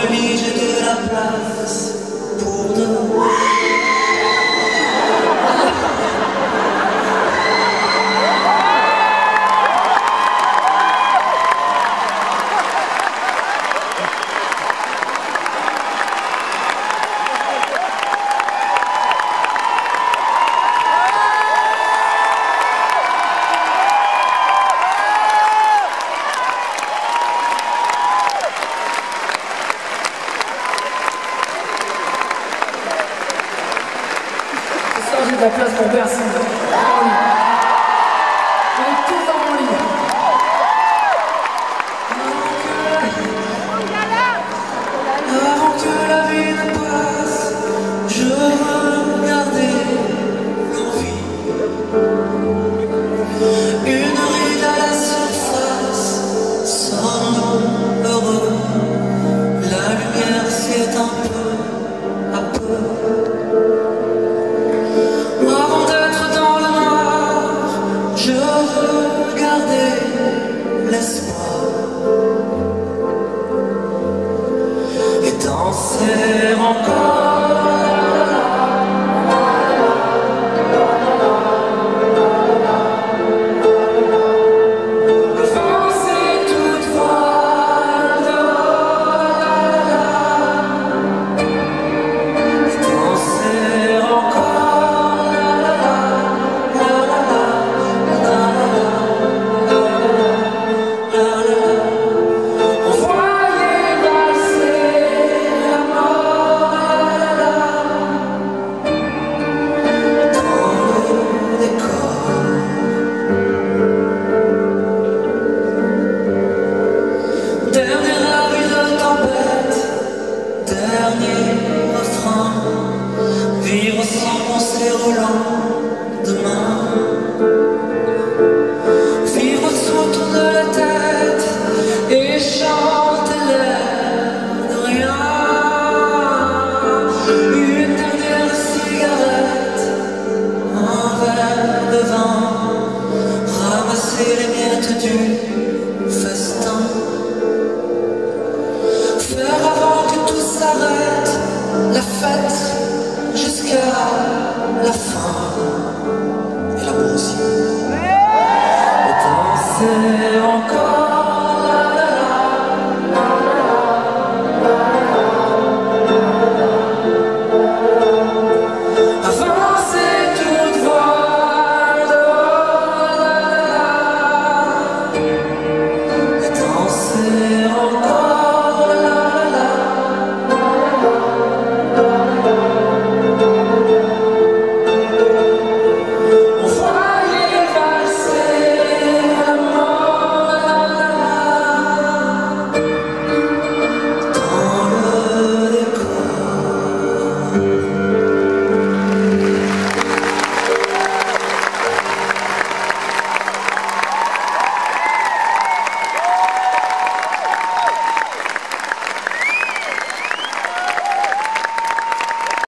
dormir de ter a paz. de la classe pour Bercy. dernier refrain, vivre sans penser au lendemain. Vivre sous tourne la tête et chante. Jusqu'à la fin. Et l'amour aussi.